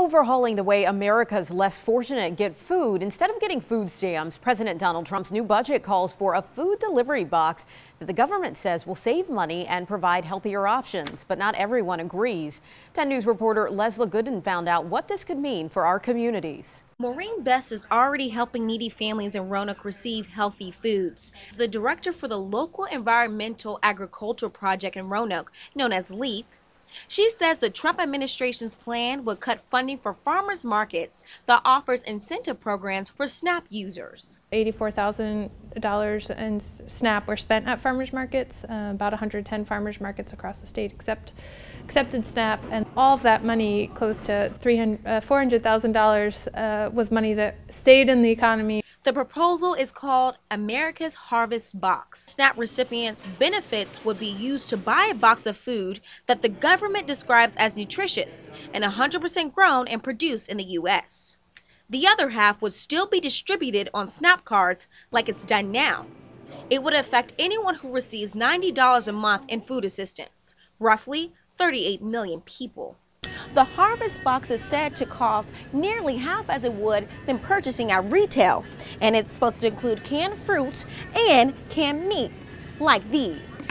Overhauling the way America's less fortunate get food. Instead of getting food stamps, President Donald Trump's new budget calls for a food delivery box that the government says will save money and provide healthier options. But not everyone agrees. 10 News reporter Lesla Gooden found out what this could mean for our communities. Maureen Best is already helping needy families in Roanoke receive healthy foods. The director for the local environmental agricultural project in Roanoke, known as LEAP, she says the Trump administration's plan would cut funding for farmers markets that offers incentive programs for SNAP users. $84,000 in SNAP were spent at farmers markets. Uh, about 110 farmers markets across the state accept, accepted SNAP, and all of that money, close to $400,000, uh, was money that stayed in the economy. The proposal is called America's Harvest Box. SNAP recipients' benefits would be used to buy a box of food that the government describes as nutritious and 100% grown and produced in the U.S. The other half would still be distributed on SNAP cards like it's done now. It would affect anyone who receives $90 a month in food assistance, roughly 38 million people. The Harvest Box is said to cost nearly half as it would than purchasing at retail, and it's supposed to include canned fruits and canned meats, like these.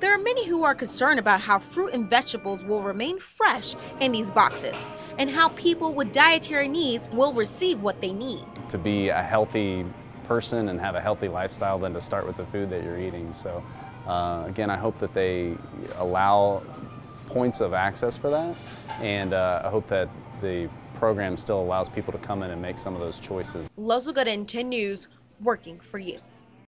There are many who are concerned about how fruit and vegetables will remain fresh in these boxes and how people with dietary needs will receive what they need. To be a healthy person and have a healthy lifestyle than to start with the food that you're eating. So uh, again, I hope that they allow points of access for that. And uh, I hope that the program still allows people to come in and make some of those choices. Gooden 10 News, working for you.